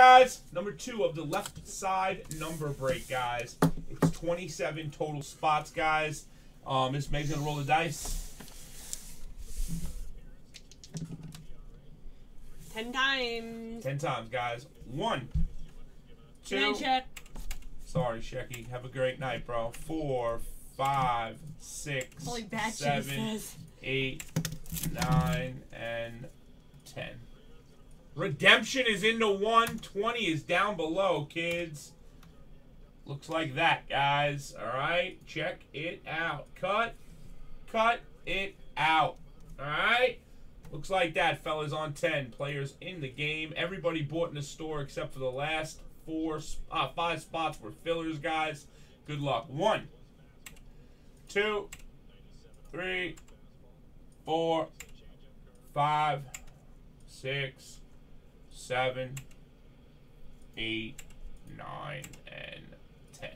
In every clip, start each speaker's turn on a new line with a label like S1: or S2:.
S1: guys. Number two of the left side number break, guys. It's 27 total spots, guys. Um, Miss Meg's gonna roll the dice.
S2: Ten times.
S1: Ten times, guys. One,
S2: Can I
S1: two.
S2: check?
S1: Sorry, Shecky. Have a great night, bro. Four, five, six,
S2: Holy bad
S1: seven,
S2: Jesus.
S1: eight, nine, and ten. Redemption is into 120 is down below, kids. Looks like that, guys. All right, check it out. Cut, cut it out. All right. Looks like that, fellas. On 10 players in the game. Everybody bought in the store except for the last four, uh, five spots were fillers, guys. Good luck. One, two, three, four, five, six, seven, eight, nine, and ten.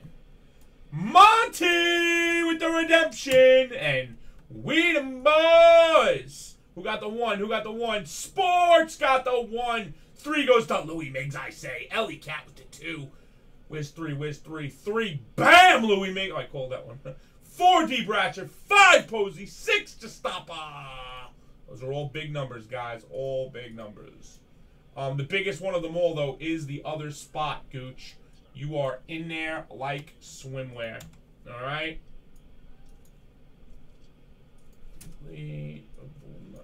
S1: Monty with the redemption, and we the. Who got the one? Who got the one? Sports got the one. Three goes to Louis Miggs, I say. Ellie Cat with the two. Whiz three? whiz three? Three. Bam! Louis Miggs. Oh, I called that one. Four D Bratcher. Five Posey. Six to Those are all big numbers, guys. All big numbers. Um, the biggest one of them all, though, is the other spot, Gooch. You are in there like swimwear. All right? Boom.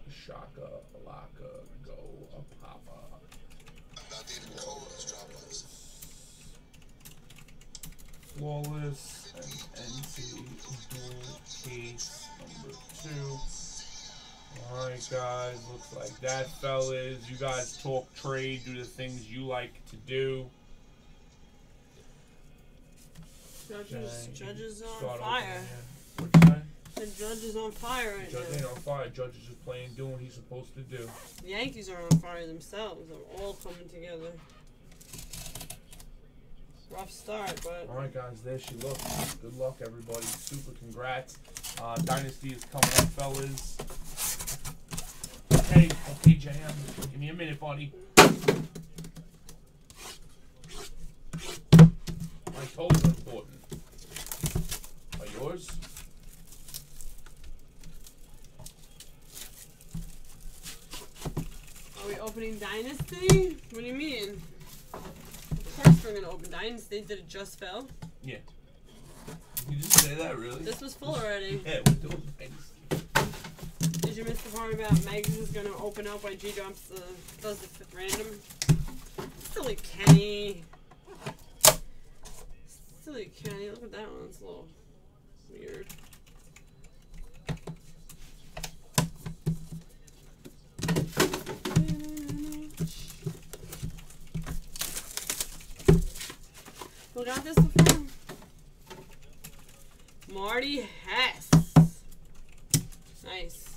S1: Shaka. Laka. Go. Papa. Flawless. And NC. Number two. Alright, guys. Looks like that, fellas. You guys talk trade, do the things you like to do.
S2: Judges,
S1: Okay.
S2: judges on fire.
S1: opening here. What'd you say?
S2: The judge is on fire right
S1: Judge
S2: now.
S1: ain't on fire. Judge is just playing, doing what he's supposed to do.
S2: The Yankees are on fire themselves. They're all coming together. Rough start, but
S1: Alright, guys. There she looks. Good luck, everybody. Super congrats. Uh, Dynasty is coming up, fellas. Okay, okay, oh, JM. Give me a minute, buddy. My toes are important. Are yours?
S2: are we opening Dynasty? What do you mean? Of course we're gonna open Dynasty. Did it just fell?
S1: Yeah. You didn't say that, really?
S2: This was full already.
S1: Yeah, we're doing things.
S2: Did you miss the part about Megs is gonna open up while G drops the uh, does the random? Silly Kenny. Silly Kenny. Look at that one. It's a little weird. We got this before. Marty Hess. Nice.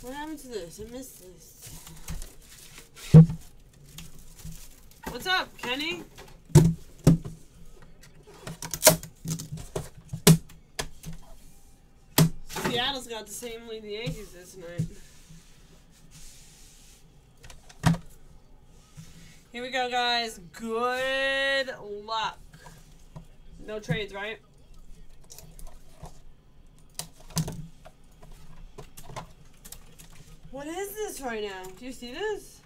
S2: What happened to this? I missed this. What's up, Kenny? Seattle's got the same lead the Yankees this night. Here we go, guys. Good luck. No trades, right? What is this right now? Do you see this?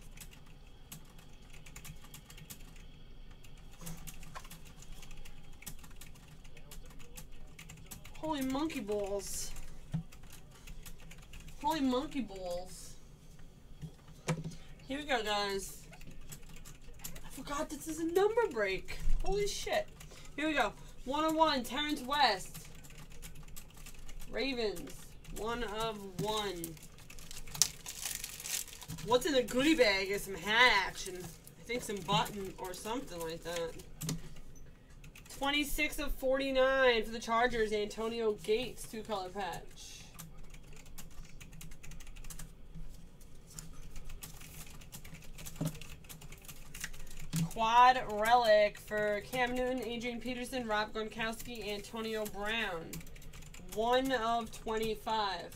S2: Holy monkey balls. Holy monkey balls. Here we go, guys. I forgot this is a number break. Holy shit. Here we go. 101, Terrence West. Ravens. One of one. What's in the goodie bag is some hat action. I think some button or something like that. 26 of 49 for the Chargers, Antonio Gates, two color patch. Quad relic for Cam Newton, Adrian Peterson, Rob Gronkowski, Antonio Brown. 1 of 25.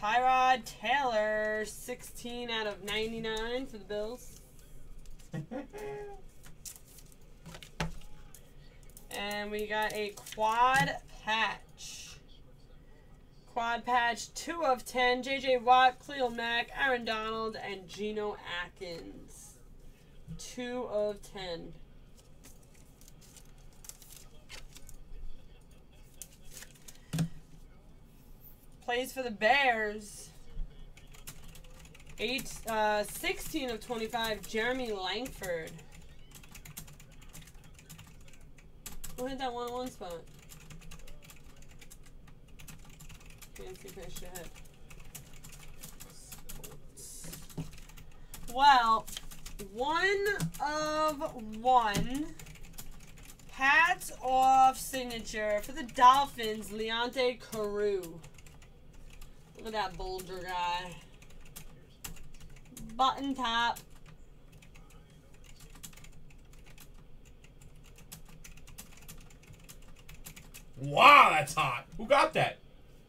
S2: Tyrod Taylor, 16 out of 99 for the Bills. and we got a quad patch. Quad patch, 2 of 10. J.J. Watt, Khalil Mack, Aaron Donald, and Geno Atkins. 2 of 10. Plays for the Bears. Eight, uh, 16 of 25, Jeremy Langford. Who hit that one on one spot? Fancy fish ahead. Well, one of one. Hats off signature for the Dolphins, Leonte Carroo. Look at that Bulger guy. Button top.
S1: Wow, that's hot. Who got that?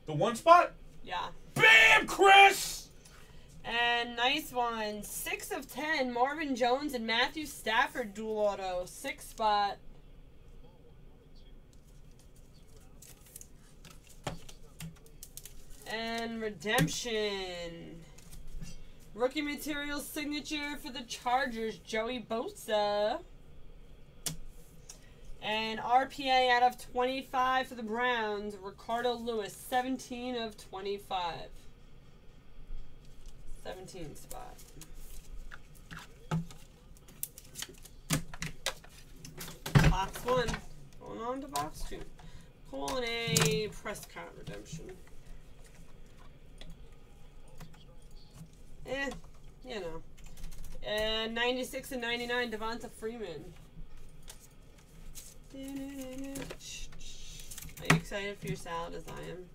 S1: The one spot?
S2: Yeah.
S1: Bam, Chris!
S2: And nice one. Six of ten. Marvin Jones and Matthew Stafford dual auto. Six spot. And redemption. Rookie material signature for the Chargers, Joey Bosa. And RPA out of 25 for the Browns, Ricardo Lewis, 17 of 25. 17 spot. Box one. Going on to box two. Pulling a press card redemption. Eh, you know. And 96 and 99, Devonta Freeman. Are you excited for your salad as I am?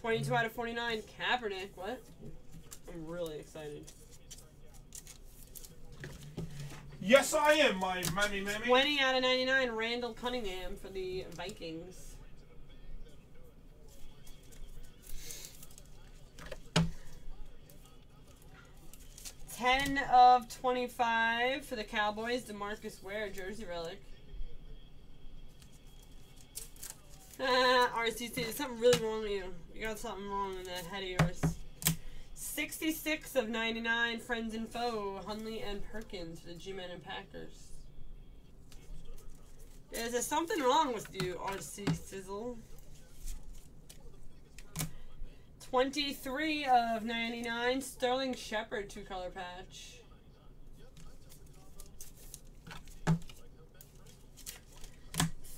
S2: 22 out of 49, Kaepernick. What? I'm really excited.
S1: Yes, I am, my mammy mammy.
S2: 20 out of 99, Randall Cunningham for the Vikings. Ten of twenty-five for the Cowboys. Demarcus Ware, jersey relic. RCC, there's something really wrong with you. You got something wrong in that head of yours. 66 of 99, Friends and Foe, Hundley and Perkins for the G-Men and Packers. Is there something wrong with you, RC Sizzle? 23 of 99, Sterling Shepard, two-color patch.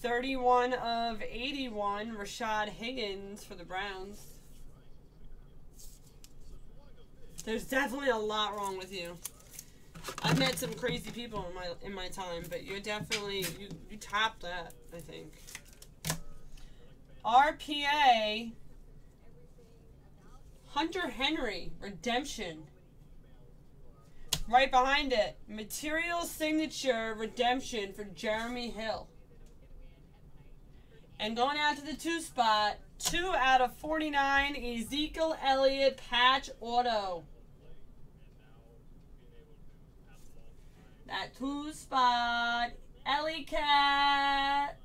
S2: Thirty-one of eighty-one, Rashard Higgins for the Browns. There's definitely a lot wrong with you. I've met some crazy people in my in my time, but you're definitely you you topped that, I think. RPA Hunter Henry Redemption. Right behind it, Material Signature Redemption for Jeremy Hill. And going out to the two spot, two out of 49, Ezekiel Elliott patch auto. That two spot, Ellie Cat.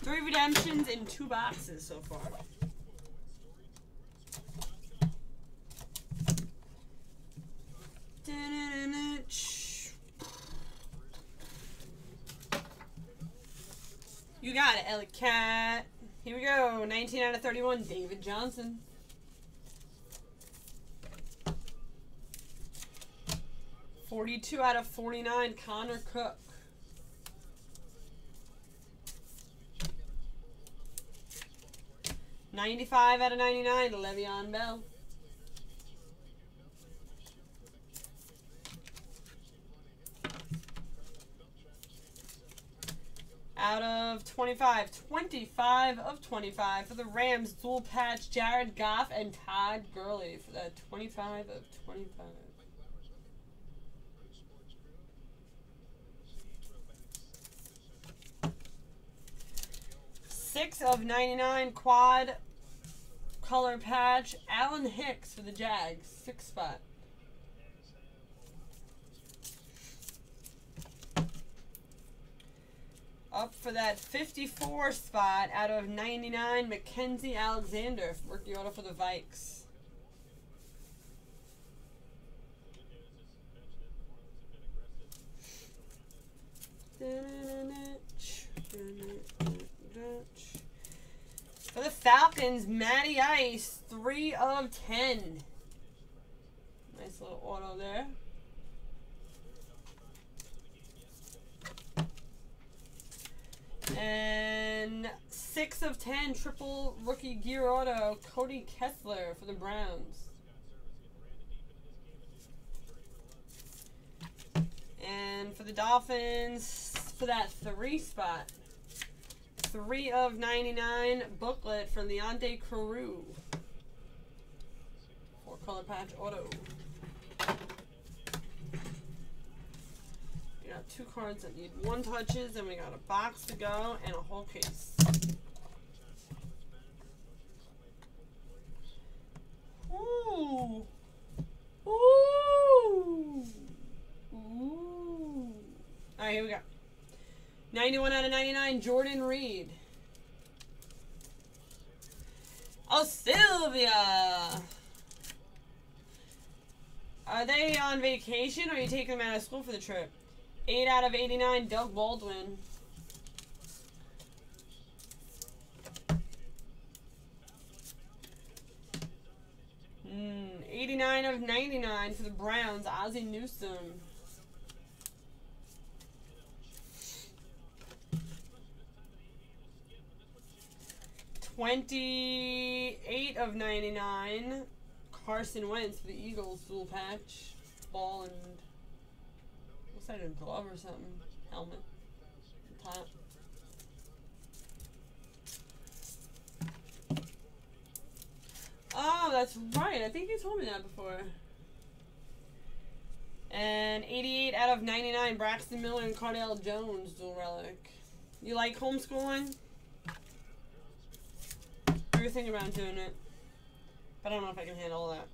S2: Three redemptions in two boxes so far. You got it, Ellie Cat. Here we go. 19 out of 31, David Johnson. Forty-two out of forty-nine, Connor Cook. Ninety-five out of ninety-nine, Le'Veon Bell. Out of of 25. 25 of 25 for the Rams. Dual patch Jared Goff and Todd Gurley for that 25 of 25. Six of 99 quad color patch. Alan Hicks for the Jags. Six spot. Up for that 54 spot out of 99, Mackensie Alexander, rookie auto for the Vikes. For the Falcons, Matty Ice, 3 of 10. Nice little auto there. And 6 of 10, triple rookie gear auto, Cody Kessler for the Browns. And for the Dolphins, for that 3 spot, 3 of 99 booklet from Leonte Carroo. Four color patch auto. We got two cards that need one touches, and we got a box to go and a whole case. Ooh. Ooh. Ooh. Alright, here we go. 91 out of 99, Jordan Reed. Oh, Sylvia! Are they on vacation or are you taking them out of school for the trip? 8 out of 89, Doug Baldwin. Mm, 89 of 99 for the Browns, Ozzie Newsome. Twenty-eight of ninety-nine. Carson Wentz for the Eagles dual patch, ball and What's that, a glove or something. Helmet. Top. Oh, that's right. I think you told me that before. And 88 out of 99, Braxton Miller and Cardale Jones dual relic. You like homeschooling? We were thinking about doing it. But I don't know if I can handle all that.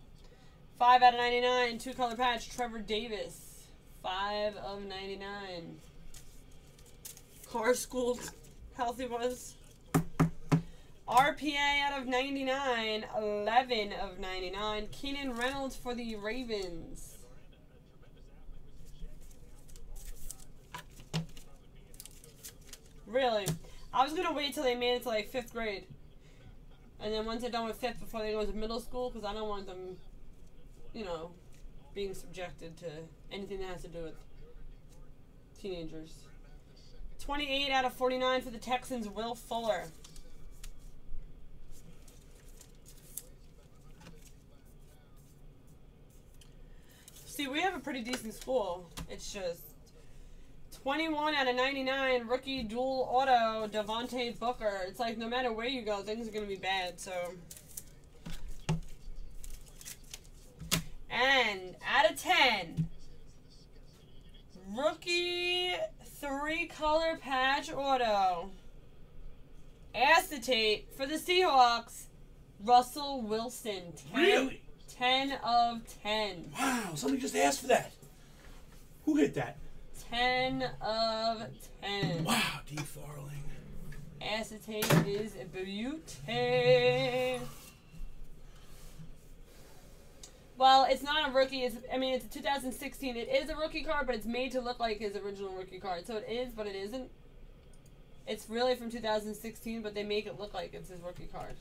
S2: 5 out of 99, two color patch, Trevor Davis. 5 of 99. Car school, healthy was. RPA out of 99, 11 of 99. Keenan Reynolds for the Ravens. Really? I was going to wait till they made it to like 5th grade. And then once they're done with 5th before they go to middle school, because I don't want them, you know, being subjected to anything that has to do with teenagers. 28 out of 49 for the Texans, Will Fuller. See, we have a pretty decent school. It's just 21 out of 99 rookie dual auto Devontae Booker. It's like no matter where you go, things are going to be bad. So, and out of 10, rookie three color patch auto acetate for the Seahawks. Russell Wilson. 10,
S1: Really?
S2: 10 of 10.
S1: Wow, somebody just asked for that. Who hit that?
S2: 10 of 10.
S1: Wow, D. Farling.
S2: Acetate is a beauty. Well, it's not a rookie. It's, I mean, it's a 2016. It is a rookie card, but it's made to look like his original rookie card. So it is, but it isn't. It's really from 2016, but they make it look like it's his rookie card.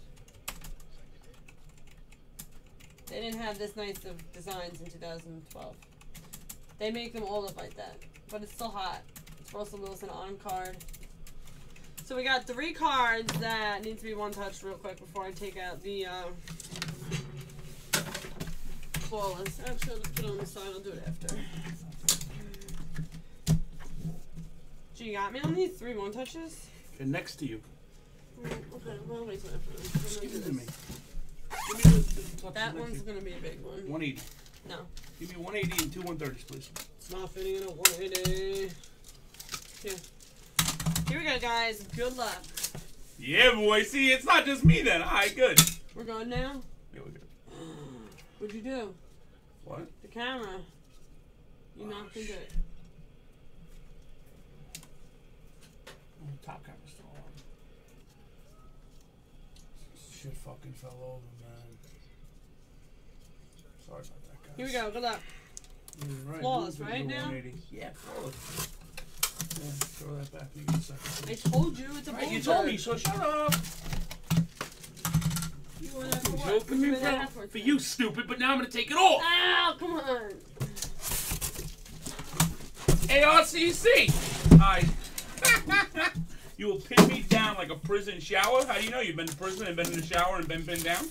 S2: They didn't have this nice of designs in 2012. They make them all look like that, but it's still hot. It's Russell Wilson on card. So we got three cards that need to be one touched real quick before I take out the uh, flawless. Actually, I'll just put it on the side. I'll do it after. Gee, you got me on these three one touches.
S3: They're next to you.
S2: Mm, Okay, well, wait till after this.
S3: Just give it to me.
S2: this.
S3: Give me the, the touch
S2: That one's gonna be a big one.
S3: you. 180.
S2: No.
S3: Give me 180 and two 130s, please.
S2: It's not fitting in a 180. Here. Here we go, guys. Good luck.
S1: Yeah, boy. See, it's not just me then. All right, good.
S2: We're going now.
S1: Yeah, we're good.
S2: What'd you do?
S1: What?
S2: The camera. You
S3: Oh,
S2: knocked into it.
S3: Oh, top camera's still on. Shit fucking fell over, man. Sorry about that, guys.
S2: Here we go. Good luck.
S3: You're right.
S2: Flawless, right now?
S3: Yeah, flawless. Yeah, throw that back. Give me a second.
S2: I told you it's a
S3: Right, you told me, so shut up.
S2: You were there for
S3: You
S2: what? You
S3: me,
S2: were there
S3: bro? For you, stupid, but now I'm gonna take it off.
S2: Ow, come on.
S1: ARCC. Hi. you will pin me down like a prison shower. How do you know you've been to prison and been in the shower and been pinned down?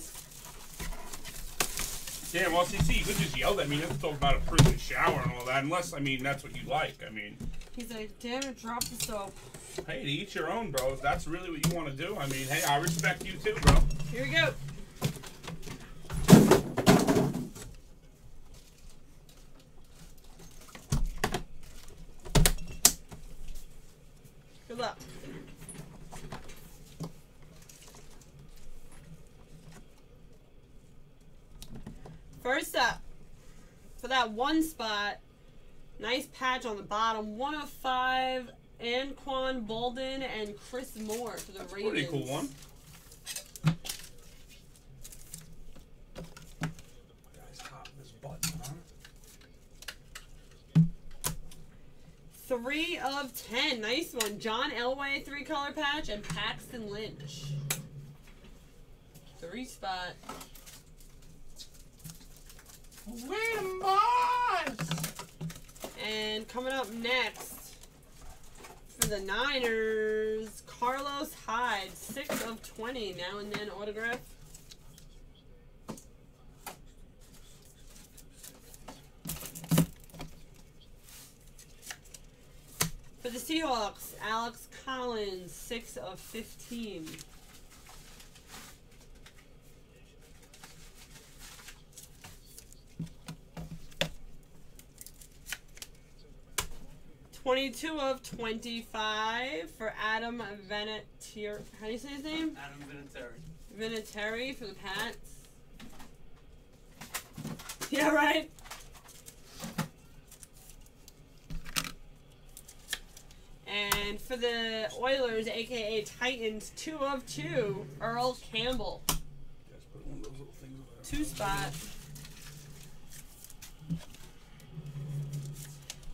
S1: Damn, RCC, you could just yell at me. To talk about a prison shower and all that. Unless, I mean, that's what you like. I mean,
S2: He's like, damn it, drop the soap.
S1: hey, to each your own, bro. If that's really what you want to do, I mean, hey, I respect you too, bro.
S2: Here we go. Good luck. First up, for that one spot, nice patch on the bottom. One of five, Anquan Boldin and Chris Moore for the
S1: That's
S2: Ravens.
S1: pretty cool one.
S3: Guy's hot in his butt, huh?
S2: Three of ten. Nice one. John Elway, three color patch, and Paxton Lynch. Three spot.
S1: Win, boys!
S2: And coming up next for the Niners, Carlos Hyde, six of twenty. Now and then autograph. For the Seahawks, Alex Collins, six of fifteen. Twenty-two of twenty-five for Adam Venetier. How do you say his name?
S3: Adam Vinatieri.
S2: Vinatieri for the Pats. Yeah, right. And for the Oilers, aka Titans, two of two, Earl Campbell.
S3: Two put one of those little things over there.
S2: Two spot.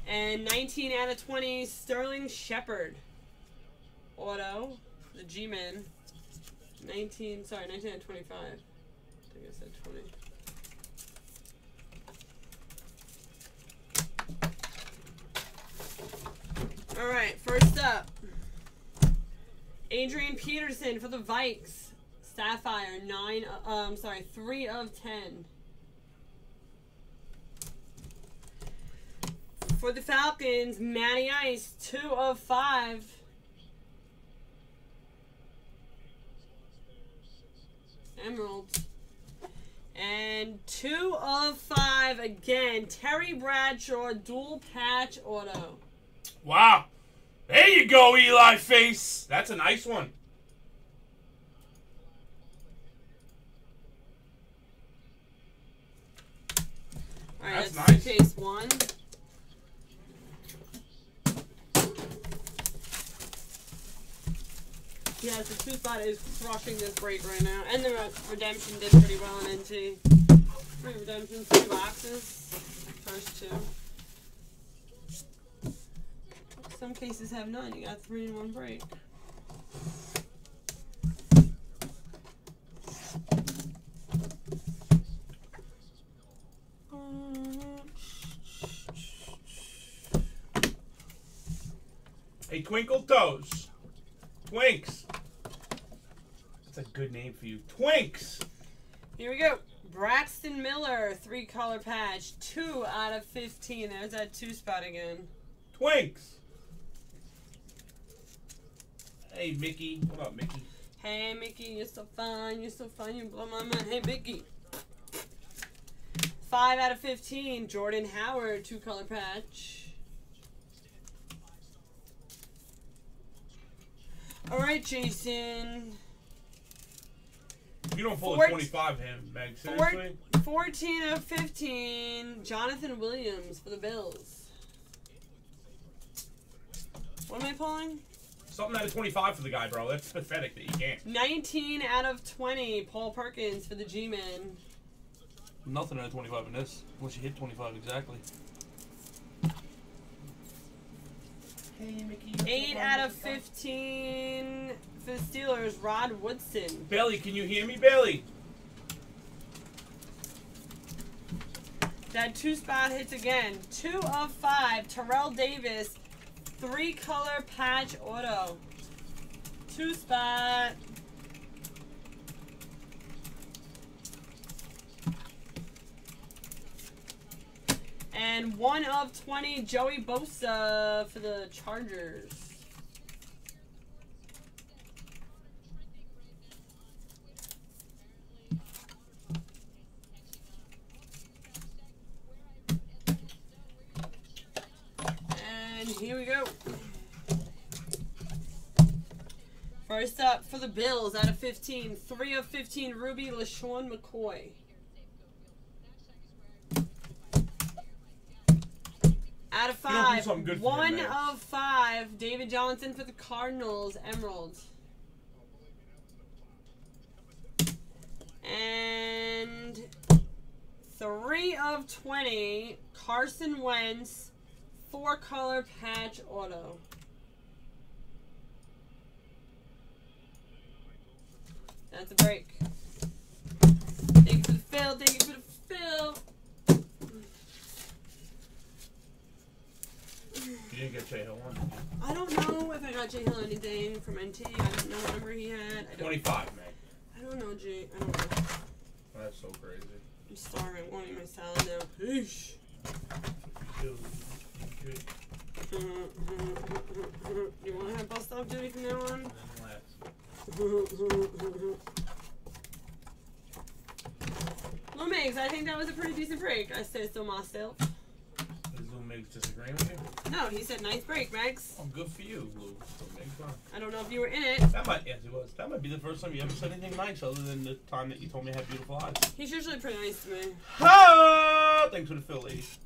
S2: And 19 out of 20, Sterling Shepard. Auto, the G Men. 19, sorry, 19 out of 25. I think I said 20. Alright, first up. Adrian Peterson for the Vikes. Sapphire, nine. uh, Um, sorry, three of ten. For the Falcons, Matty Ice, two of five. Emeralds. And two of five again. Terry Bradshaw, dual patch auto.
S1: Wow. There you go, Eli Face. That's a nice one.
S2: Alright,
S1: That's
S2: that's,
S1: nice.
S2: case one. The two spot is crushing this break right now. And the redemption did pretty well in NT. Three redemptions, two boxes. First two. Some cases have none. You got three in one break.
S1: Hey, Twinkle Toes. Twinks. That's a good name for you. Twinks.
S2: Here we go. Braxton Miller, three color patch, two out of 15. There's that two spot again.
S1: Twinks. Hey, Mickey. What up, Mickey?
S2: Hey, Mickey, you're so fun. You're so fine. You blow my mind. Hey, Mickey. 5 out of 15. Jordan Howard, two color patch. All right, Jason.
S1: You don't pull
S2: Fourt-
S1: a 25 him, Meg.
S2: Fourt-
S1: Seriously?
S2: 14 of 15. Jonathan Williams for the Bills. What am I pulling?
S1: Something out of 25 for the guy, bro. That's pathetic that you can't.
S2: 19 out of 20. Paul Perkins for the G-Men.
S3: Nothing out of 25 in this, unless you hit 25 exactly.
S2: 8 out of 15 for the Steelers. Rod Woodson.
S1: Bailey, can you hear me, Bailey?
S2: That two spot hits again. 2 of 5. Terrell Davis. Three color patch auto. Two spot. And one of 20, Joey Bosa for the Chargers. And here we go. First up for the Bills out of 15, 3 of 15, Ruby LeSean McCoy. Out of
S1: You don't do
S2: five,
S1: something good for
S2: one
S1: him,
S2: of five, David Johnson for the Cardinals, Emerald. And three of 20, Carson Wentz, four color patch auto. That's a break. Thank you for the fill, thank you for the fill.
S1: You didn't get Jay Hill one.
S2: I don't know if I got Jay Hill anything from NT. I don't know what number he had. I don't,
S1: 25, Meg.
S2: I don't know, Jay. I don't know.
S1: That's so crazy.
S2: I'm starving. I want to eat my salad now. Eesh. Mm-hmm, mm-hmm, mm-hmm, you want to have bus stop duty from now on? Lumigs, I think that was a pretty decent break. I say so myself.
S1: Does Lou Miggs disagree with you?
S2: No, he said nice break, Max.
S1: Oh, good for you, Lou. Huh?
S2: I don't know if you were in it.
S1: That might, yes, it was. That might be the first time you ever said anything nice other than the time that you told me I had beautiful eyes.
S2: He's usually pretty nice to me.
S1: Ha! Thanks for the fill, ladies.